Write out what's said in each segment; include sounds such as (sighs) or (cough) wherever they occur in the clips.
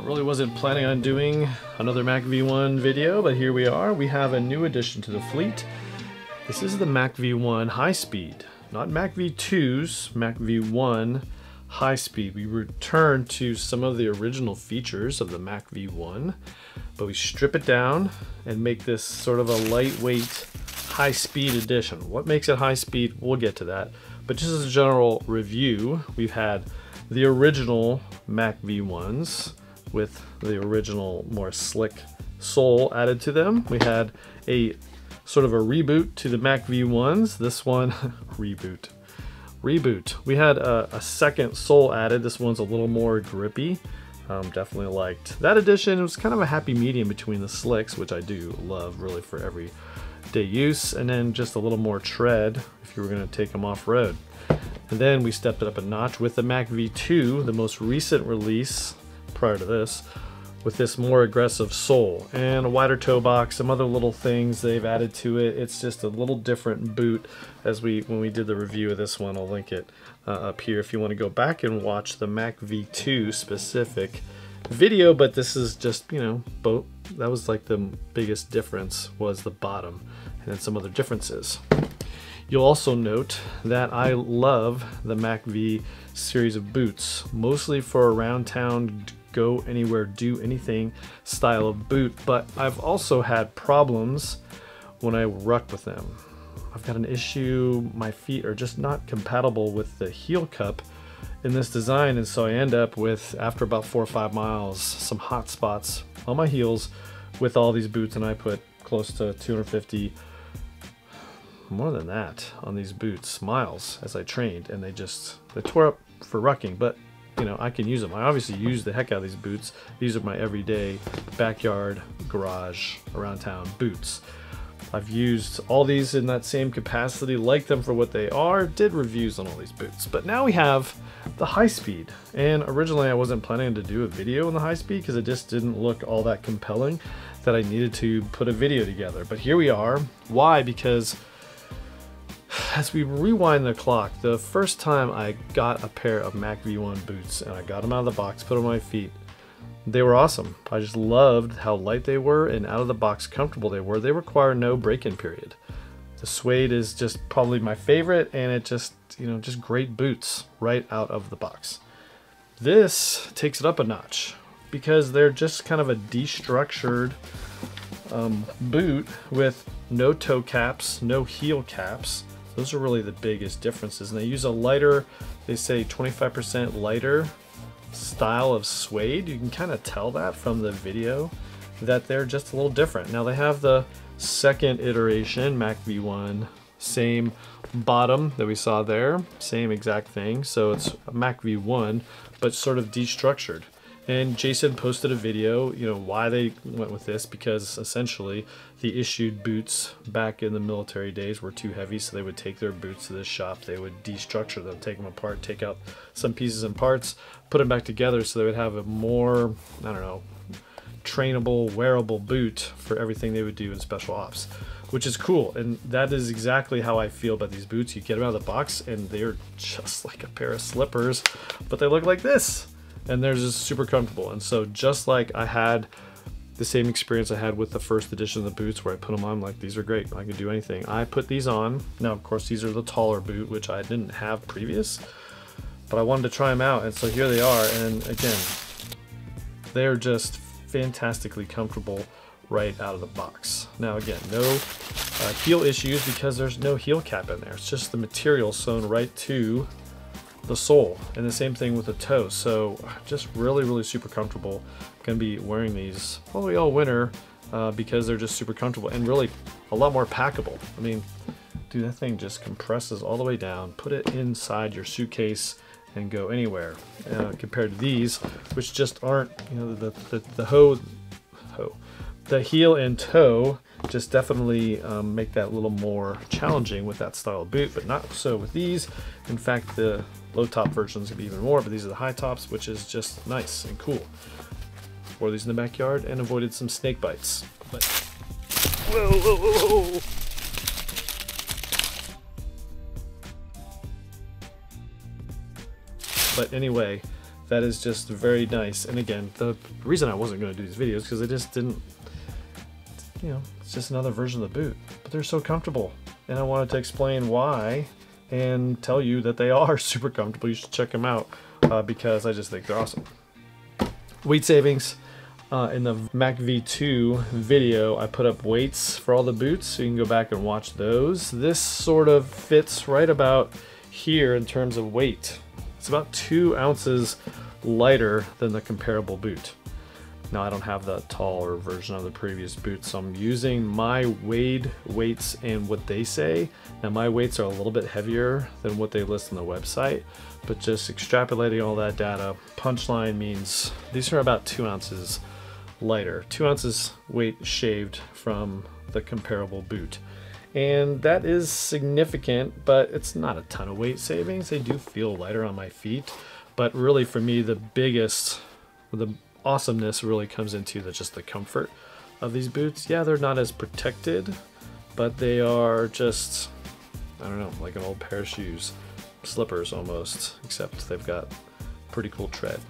I really wasn't planning on doing another Mac V1 video, but here we are. We have a new addition to the fleet. This is the Mac V1 High Speed, not Mac V2's, Mac V1 High Speed. We return to some of the original features of the Mac V1, but we strip it down and make this sort of a lightweight high speed edition. What makes it high speed? We'll get to that. But just as a general review, we've had the original Mac V1s with the original more slick sole added to them. We had a sort of a reboot to the Mac V1s. This one, (laughs) reboot, reboot. We had a, a, second sole added. This one's a little more grippy. Um, definitely liked that addition. It was kind of a happy medium between the slicks, which I do love really for every day use, and then just a little more tread if you were going to take them off road. And then we stepped it up a notch with the Mac V2, the most recent release prior to this, with this more aggressive sole and a wider toe box, some other little things they've added to it. It's just a little different boot as we when we did the review of this one. I'll link it uh, up here if you want to go back and watch the Mac V2 specific video, but this is just, you know, both that was like the biggest difference was the bottom and then some other differences. You'll also note that I love the Mac V series of boots, mostly for around town, go anywhere, do anything style of boot, but I've also had problems when I ruck with them. I've got an issue, my feet are just not compatible with the heel cup in this design, and so I end up with, after about four or five miles, some hot spots on my heels with all these boots, and I put close to 250 more than that on these boots miles as I trained and they just they tore up for rucking but you know I can use them. I obviously use the heck out of these boots. These are my everyday backyard garage around town boots. I've used all these in that same capacity like them for what they are did reviews on all these boots. But now we have the high speed. And originally I wasn't planning to do a video on the high speed because it just didn't look all that compelling that I needed to put a video together. But here we are. Why? Because as we rewind the clock, the first time I got a pair of Mac V1 boots and I got them out of the box, put on my feet, they were awesome. I just loved how light they were and out of the box comfortable they were. They require no break-in period. The suede is just probably my favorite and it just, you know, just great boots right out of the box. This takes it up a notch because they're just kind of a destructured um, boot with no toe caps, no heel caps, those are really the biggest differences. And they use a lighter, they say 25% lighter style of suede. You can kind of tell that from the video that they're just a little different. Now they have the second iteration, Mac V1, same bottom that we saw there, same exact thing. So it's a Mac V1, but sort of destructured. And Jason posted a video, you know, why they went with this because essentially the issued boots back in the military days were too heavy, so they would take their boots to this shop, they would destructure them, take them apart, take out some pieces and parts, put them back together so they would have a more, I don't know, trainable, wearable boot for everything they would do in special ops, which is cool. And that is exactly how I feel about these boots. You get them out of the box and they're just (laughs) like a pair of slippers, but they look like this and they're just super comfortable. And so just like I had the same experience I had with the first edition of the boots where I put them on, like these are great, I can do anything. I put these on. Now, of course, these are the taller boot, which I didn't have previous, but I wanted to try them out. And so here they are. And again, they're just fantastically comfortable right out of the box. Now again, no uh, heel issues because there's no heel cap in there. It's just the material sewn right to the sole and the same thing with the toe so just really really super comfortable. Gonna be wearing these probably all winter uh, because they're just super comfortable and really a lot more packable. I mean dude that thing just compresses all the way down. Put it inside your suitcase and go anywhere uh, compared to these which just aren't you know the the, the hoe hoe the heel and toe just definitely um, make that a little more challenging with that style of boot, but not so with these. In fact, the low top versions can be even more, but these are the high tops, which is just nice and cool. Wore these in the backyard and avoided some snake bites. But whoa, whoa, whoa, whoa. But anyway, That is just very nice. And again, the reason I wasn't going to do these videos because I just didn't, you know, it's just another version of the boot. But they're so comfortable. And I wanted to explain why and tell you that they (laughs) are super comfortable. You should check them out uh, because I just think they're awesome. Weight savings. Uh, in the Mac V2 video, I put up weights for all the boots, so you can go back and watch those. This sort of fits right about here in terms of weight. It's about two ounces lighter than the comparable boot. Now I don't have the taller version of the previous boot, so I'm using my weighed weights and what they say. Now my weights are a little bit heavier than what they list on the website, but just extrapolating all that data, punchline means these are about two ounces lighter, two ounces weight shaved from the comparable boot. And that is significant, but it's not a ton of weight savings. They do feel lighter on my feet, but really for me, the biggest, the awesomeness really comes into the, just the comfort of these boots. Yeah, they're not as protected, but they are just, I don't know, like an old pair of shoes, slippers almost, except they've got pretty cool tread.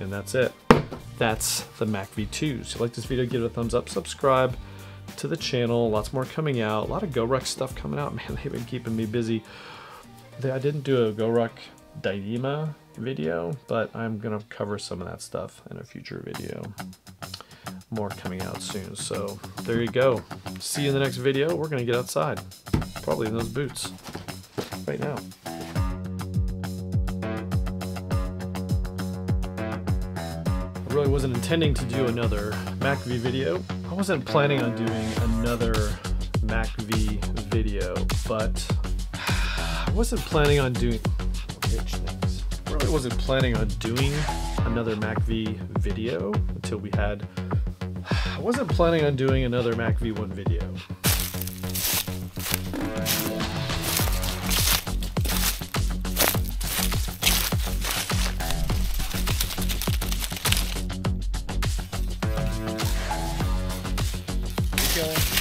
And that's it. That's the Mac V2s. If you like this video, give it a thumbs up, subscribe to the channel. Lots more coming out. A lot of GoRuck stuff coming out. (laughs) Man, they've been keeping me busy. I didn't do a GoRuck Dyneema video, but I'm gonna cover some of that stuff in a future video. More coming out soon. So there you go. See you in the next video. We're gonna get outside. Probably in those boots. Right now. I really wasn't intending to do another MacV video. I wasn't planning on doing another MacV video, but (sighs) I wasn't planning on doing I wasn't planning on doing another MacV video until we had (sighs) I wasn't planning on doing another MacV1 video. going.